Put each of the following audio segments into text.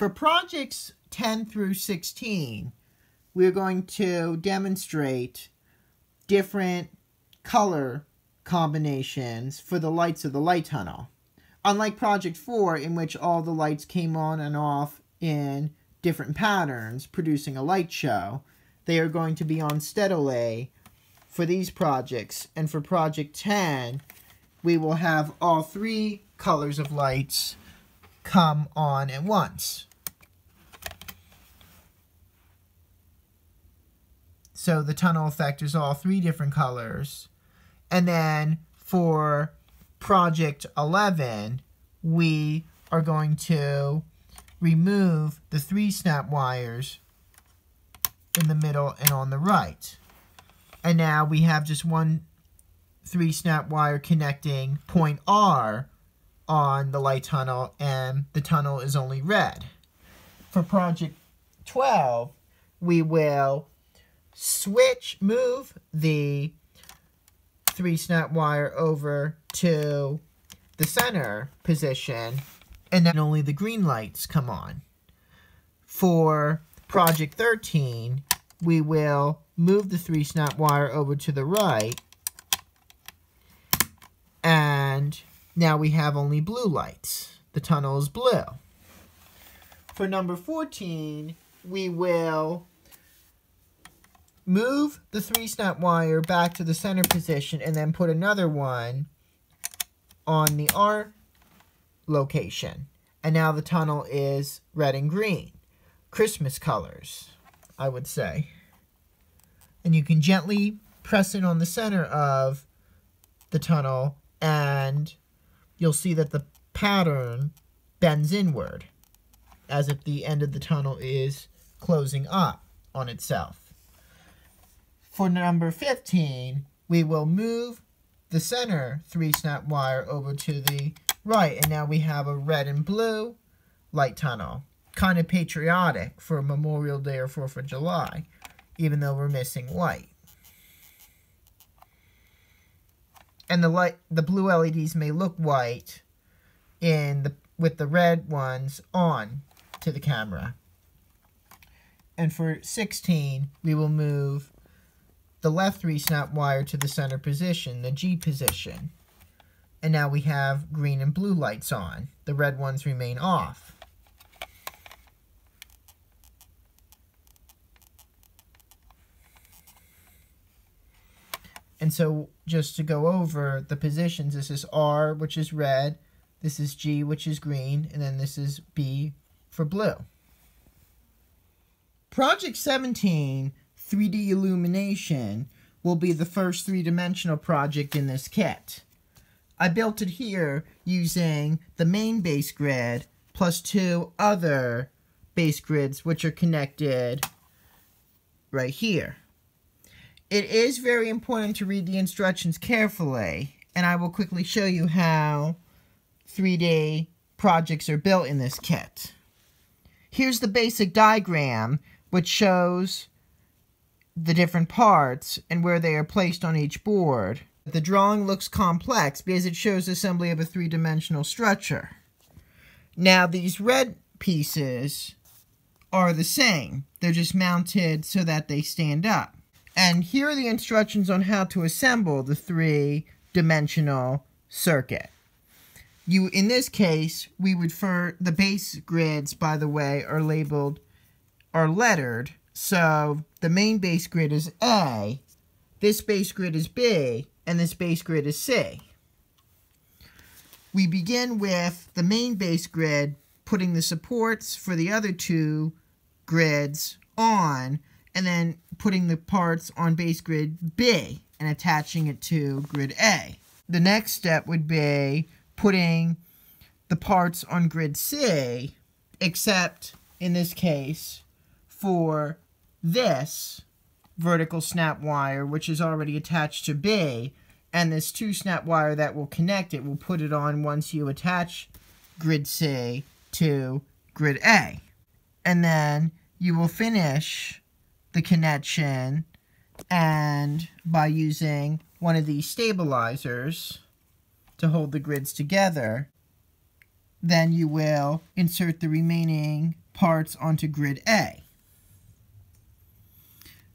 For projects 10 through 16, we're going to demonstrate different color combinations for the lights of the light tunnel. Unlike Project 4, in which all the lights came on and off in different patterns, producing a light show, they are going to be on steadily for these projects. And for Project 10, we will have all three colors of lights come on at once. So the tunnel effect is all three different colors. And then for project 11, we are going to remove the three snap wires in the middle and on the right. And now we have just one three snap wire connecting point R on the light tunnel and the tunnel is only red. For project 12, we will switch, move the three snap wire over to the center position and then only the green lights come on. For project 13, we will move the three snap wire over to the right and now we have only blue lights. The tunnel is blue. For number 14, we will move the three snap wire back to the center position and then put another one on the R location. And now the tunnel is red and green. Christmas colors, I would say. And you can gently press it on the center of the tunnel and you'll see that the pattern bends inward as if the end of the tunnel is closing up on itself. For number 15, we will move the center three snap wire over to the right and now we have a red and blue light tunnel. Kind of patriotic for Memorial Day or 4th of July, even though we're missing white. and the light the blue LEDs may look white in the with the red ones on to the camera. And for 16, we will move the left three snap wire to the center position, the G position. And now we have green and blue lights on. The red ones remain off. And so just to go over the positions, this is R, which is red, this is G, which is green, and then this is B for blue. Project 17, 3D Illumination, will be the first three-dimensional project in this kit. I built it here using the main base grid plus two other base grids which are connected right here. It is very important to read the instructions carefully, and I will quickly show you how 3D projects are built in this kit. Here's the basic diagram, which shows the different parts and where they are placed on each board. The drawing looks complex because it shows assembly of a three-dimensional structure. Now, these red pieces are the same. They're just mounted so that they stand up. And here are the instructions on how to assemble the three-dimensional circuit. You, in this case, we would refer, the base grids, by the way, are labeled, are lettered. So the main base grid is A, this base grid is B, and this base grid is C. We begin with the main base grid, putting the supports for the other two grids on, and then putting the parts on base grid B and attaching it to grid A. The next step would be putting the parts on grid C, except in this case for this vertical snap wire, which is already attached to B, and this two snap wire that will connect it will put it on once you attach grid C to grid A. And then you will finish the connection and by using one of these stabilizers to hold the grids together, then you will insert the remaining parts onto grid A.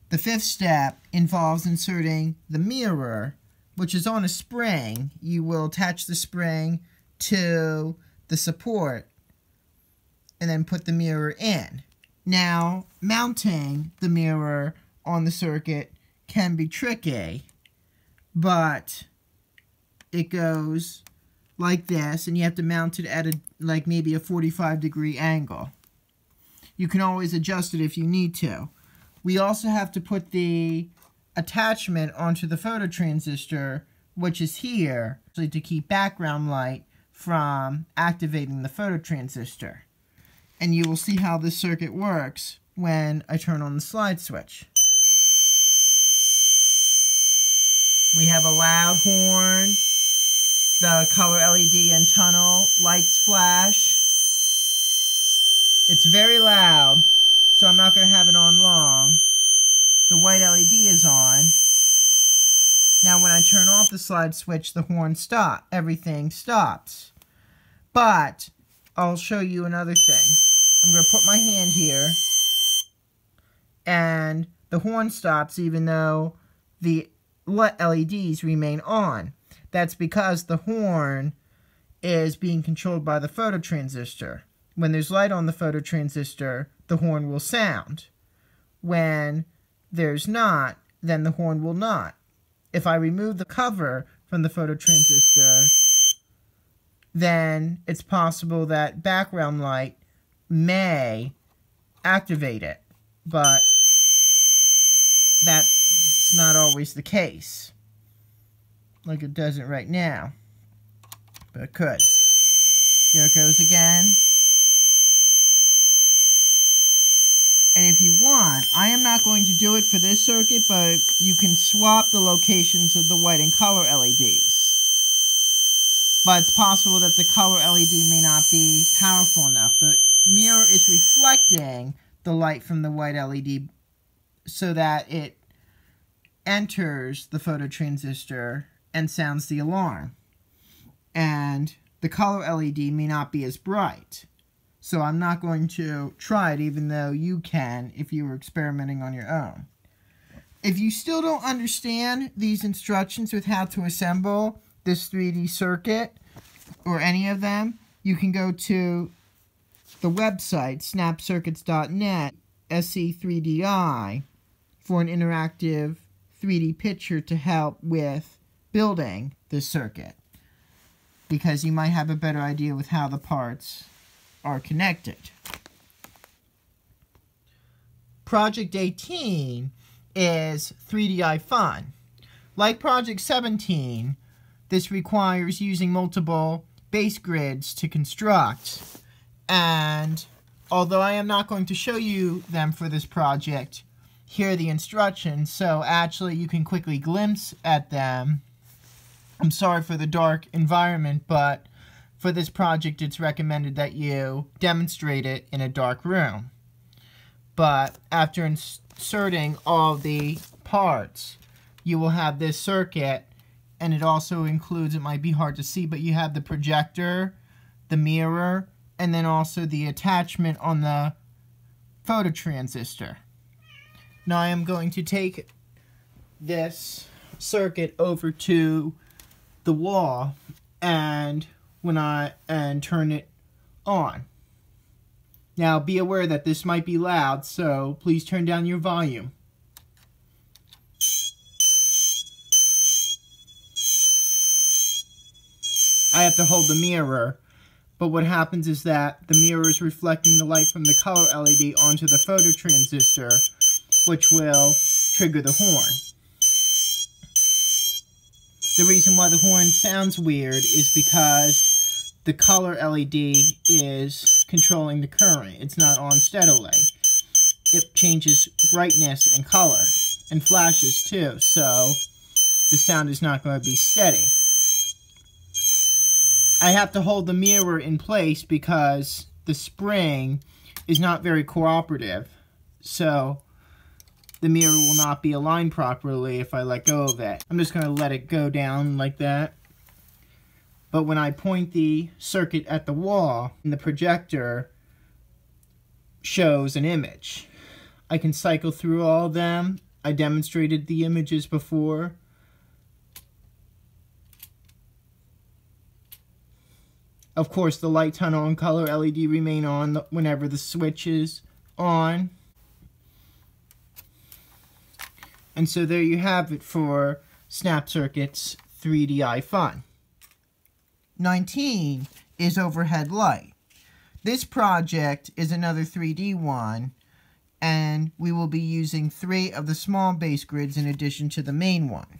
The fifth step involves inserting the mirror, which is on a spring. You will attach the spring to the support and then put the mirror in. Now, mounting the mirror on the circuit can be tricky, but it goes like this, and you have to mount it at a like maybe a 45 degree angle. You can always adjust it if you need to. We also have to put the attachment onto the phototransistor, which is here, to keep background light from activating the phototransistor. And you will see how this circuit works when I turn on the slide switch. We have a loud horn, the color LED and tunnel lights flash. It's very loud, I'm not going to have it on long. The white LED is on. Now when I turn off the slide switch, the horn stop. Everything stops. But I'll show you another thing. I'm going to put my hand here and the horn stops even though the LEDs remain on. That's because the horn is being controlled by the phototransistor. When there's light on the phototransistor, the horn will sound. When there's not, then the horn will not. If I remove the cover from the phototransistor, then it's possible that background light may activate it, but that's not always the case. Like it doesn't right now, but it could. There it goes again. If you want, I am not going to do it for this circuit, but you can swap the locations of the white and color LEDs. But it's possible that the color LED may not be powerful enough. The mirror is reflecting the light from the white LED so that it enters the phototransistor and sounds the alarm. And the color LED may not be as bright. So I'm not going to try it even though you can if you were experimenting on your own. If you still don't understand these instructions with how to assemble this 3D circuit or any of them, you can go to the website snapcircuits.net SC3DI for an interactive 3D picture to help with building the circuit because you might have a better idea with how the parts are connected. Project 18 is 3DI Fun. Like Project 17, this requires using multiple base grids to construct. And although I am not going to show you them for this project, here are the instructions. So actually you can quickly glimpse at them. I'm sorry for the dark environment, but for this project, it's recommended that you demonstrate it in a dark room. But after inserting all the parts, you will have this circuit, and it also includes, it might be hard to see, but you have the projector, the mirror, and then also the attachment on the phototransistor. Now I am going to take this circuit over to the wall and when I and turn it on. Now be aware that this might be loud, so please turn down your volume. I have to hold the mirror, but what happens is that the mirror is reflecting the light from the color LED onto the phototransistor, which will trigger the horn. The reason why the horn sounds weird is because the color LED is controlling the current. It's not on steadily. It changes brightness and color and flashes too, so the sound is not going to be steady. I have to hold the mirror in place because the spring is not very cooperative. So the mirror will not be aligned properly if I let go of it. I'm just going to let it go down like that. But when I point the circuit at the wall, the projector shows an image. I can cycle through all of them. I demonstrated the images before. Of course, the light tunnel and color LED remain on whenever the switch is on. And so there you have it for Snap Circuits 3DI Fun. 19 is Overhead Light. This project is another 3D one, and we will be using three of the small base grids in addition to the main one.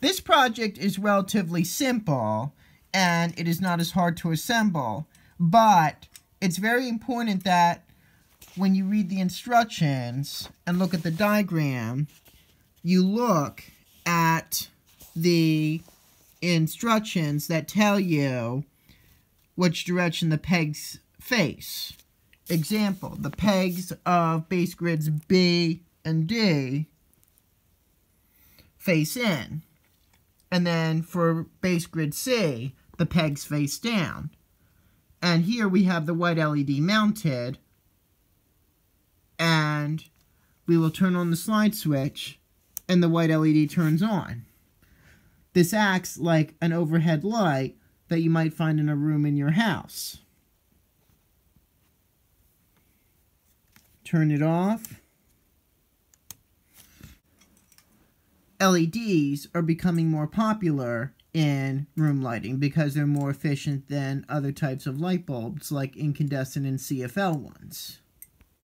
This project is relatively simple, and it is not as hard to assemble, but it's very important that when you read the instructions and look at the diagram, you look at the instructions that tell you which direction the pegs face. Example, the pegs of base grids B and D face in. And then for base grid C, the pegs face down. And here we have the white LED mounted. And we will turn on the slide switch and the white LED turns on. This acts like an overhead light that you might find in a room in your house. Turn it off. LEDs are becoming more popular in room lighting because they're more efficient than other types of light bulbs like incandescent and CFL ones.